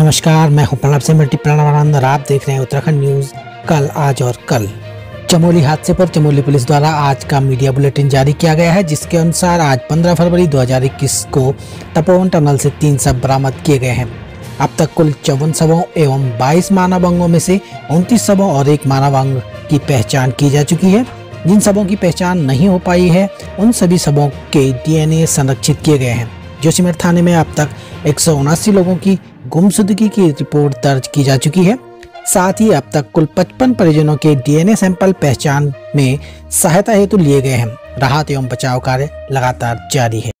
नमस्कार, मैं हूँ प्रणब से मल्टी प्रणवानंद और आप देख रहे हैं उत्तराखंड न्यूज़ कल, आज और कल। चमोली हादसे पर चमोली पुलिस द्वारा आज का मीडिया बुलेटिन जारी किया गया है, जिसके अनुसार आज 15 फरवरी 2021 को तपोवन टनल से तीन शव बरामद किए गए हैं। अब तक कुल चौवन शवों एवं 22 मानव अंगों में से उनतीस शवों और एक मानव अंग की पहचान की जा चुकी है। जिन शवों की पहचान नहीं हो पाई है, उन सभी शवों के डीएनए संरक्षित किए गए हैं। जोशीमठ थाने में अब तक एक सौ उनासी लोगों की गुमशुदगी की रिपोर्ट दर्ज की जा चुकी है। साथ ही अब तक कुल 55 परिजनों के डीएनए सैंपल पहचान में सहायता हेतु लिए गए हैं। राहत एवं बचाव कार्य लगातार जारी है।